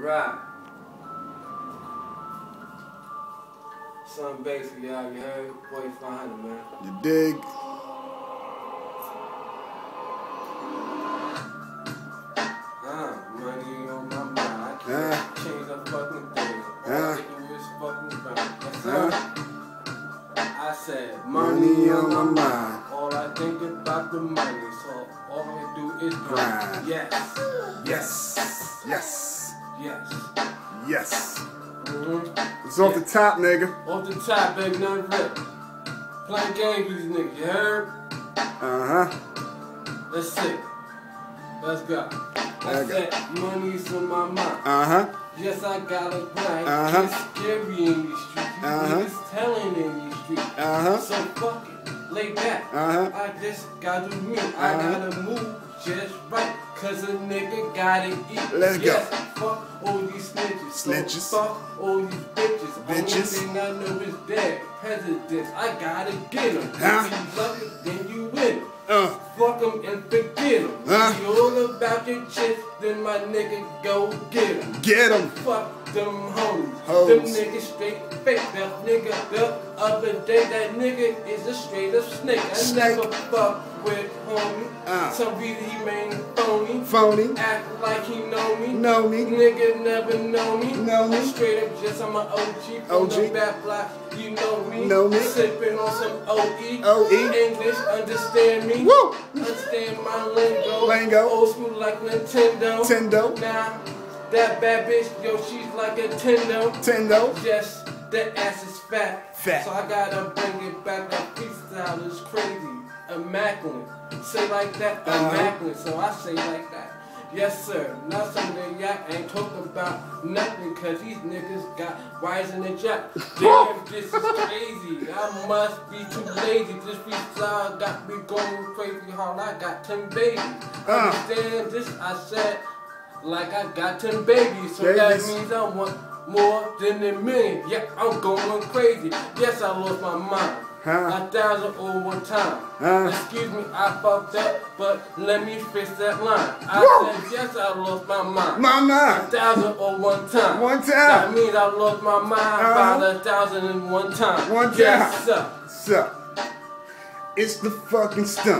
Right. Some basic, y'all. You heard? Boy, 500, man. You dig? Uh, money on my mind. I can't Uh. change a fucking thing. Uh. I do is fucking. Yes, Uh. I said, Money on my mind. All I think about the money, so all I do is grind. Grind. Yes, Yes. Yes. Yes. Yes. Mm-hmm. It's off the top, nigga. Off the top, baby, nothing rip. Playing games with these niggas, you heard? Uh huh. Let's see. Let's go. I Okay. said, money's on my mind. Uh huh. Yes, I got a grind. Uh-huh. It's scary in these streets. You Uh-huh. niggas telling in these streets. Uh-huh. So fuck it. Lay back. Uh-huh. I just gotta do me. I Uh-huh. gotta move just right. Cause a nigga gotta eat. Let's go. yes, Fuck all these snitches. So Snitches. fuck all these bitches. Bitches. Only thing I know is dead. Presidents. I gotta get them. Huh? If you love it, then you win. Uh. Fuck 'em and forget 'em. Huh? If you all about your chicks, then my nigga go get 'em. Get him. Fuck them hoes. Hoes. Them niggas straight fake. That nigga the other day, that nigga is a straight up snake. I Snake. never fuck with homie. Uh. Some reason he main phony. Phony. Act like he know me. Know me. Nigga never know me. Know me. Straight up just I'm an OG from OG. the back block. You know me. Know me. Sipping on some OE. OE. English, understand me. Woo. Understand my lingo. Lingo. Old school like Nintendo. Tendo. Now, that bad bitch, yo, she's like a Tendo. Tendo. Yes, that ass is fat. Fat. So I gotta bring it back. That freestyle is crazy. Immaculate. Say like that, Uh-huh. immaculate. So I say like that. Yes, sir. Not some of the yak ain't talking about nothing, cause these niggas got wires in the jack. Damn, this is crazy. I must be too lazy. This freestyle got me going crazy hard. I got 10 babies. Uh. Understand this? I said, like I got 10 babies. So that means I want more than a million. Yeah, I'm going crazy. Yes, I lost my mind. Huh? A thousand or one time. Huh? Excuse me, I fucked up, but let me fix that line. I said, yes, I lost my mind. My A thousand or one time. One time. That means I lost my mind Uh-huh. about a thousand and one time. One Yes, time. sir. It's the fucking stunt.